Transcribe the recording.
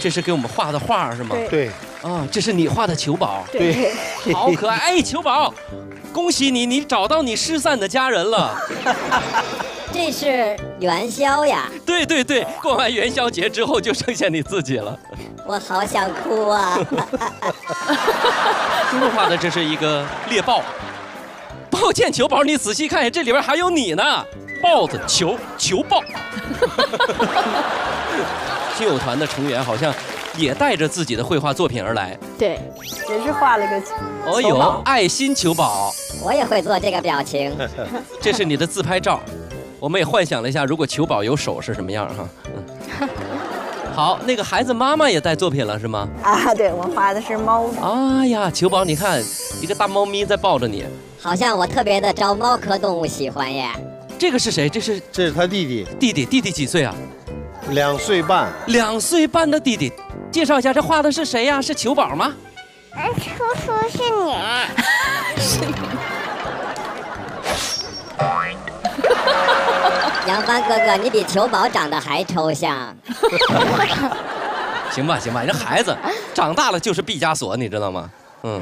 这是给我们画的画是吗？对对啊，这是你画的球宝，对，好可爱！哎，球宝，恭喜你，你找到你失散的家人了。这是元宵呀，对对对，过完元宵节之后就剩下你自己了。我好想哭啊！猪 猪画的这是一个猎豹。抱歉，球宝，你仔细看一下，这里边还有你呢。豹子、球、球豹。亲友团的成员好像也带着自己的绘画作品而来。对，也是画了个球哦呦，爱心球宝，我也会做这个表情。这是你的自拍照。我们也幻想了一下，如果球宝有手是什么样哈。嗯。好，那个孩子妈妈也带作品了是吗？啊，对我画的是猫，哎呀，球宝，你看，一个大猫咪在抱着你。好像我特别的招猫科动物喜欢耶。这个是谁？这是这是他弟弟，弟弟，弟弟几岁啊？两岁半。两岁半的弟弟。介绍一下，这画的是谁呀？是球宝吗？哎，叔叔是你。杨帆哥哥，你比球宝长得还抽象。行吧，行吧，人孩子长大了就是毕加索，你知道吗？嗯。